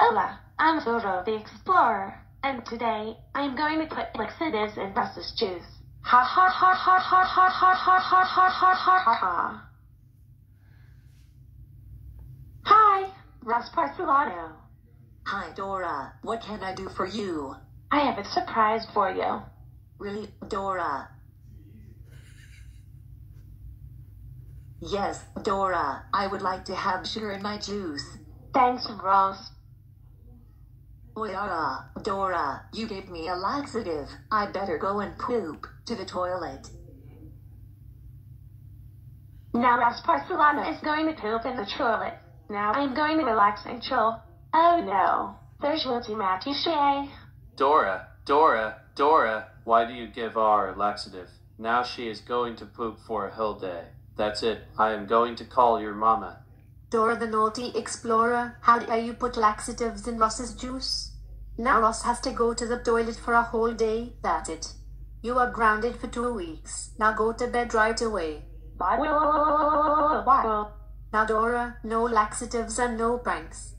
Hola, I'm Dora the Explorer, and today I'm going to put laxatives in Ross's juice. Ha ha ha ha ha ha ha ha ha ha ha ha ha ha. Hi, Russ Parcelano. Hi Dora, what can I do for you? I have a surprise for you. Really, Dora? Yes, Dora, I would like to have sugar in my juice. Thanks, Ross. Oyara, Dora, you gave me a laxative. I better go and poop to the toilet. Now Ross Parcelano is going to poop in the toilet. Now I'm going to relax and chill. Oh no, there's Wilty Matouche. Dora, Dora, Dora, why do you give our laxative? Now she is going to poop for a whole day. That's it. I am going to call your mama. Dora the Naughty Explorer, how dare you put laxatives in Ross's juice? Now Ross has to go to the toilet for a whole day, that's it. You are grounded for two weeks. Now go to bed right away. Bye. Now Dora, no laxatives and no pranks.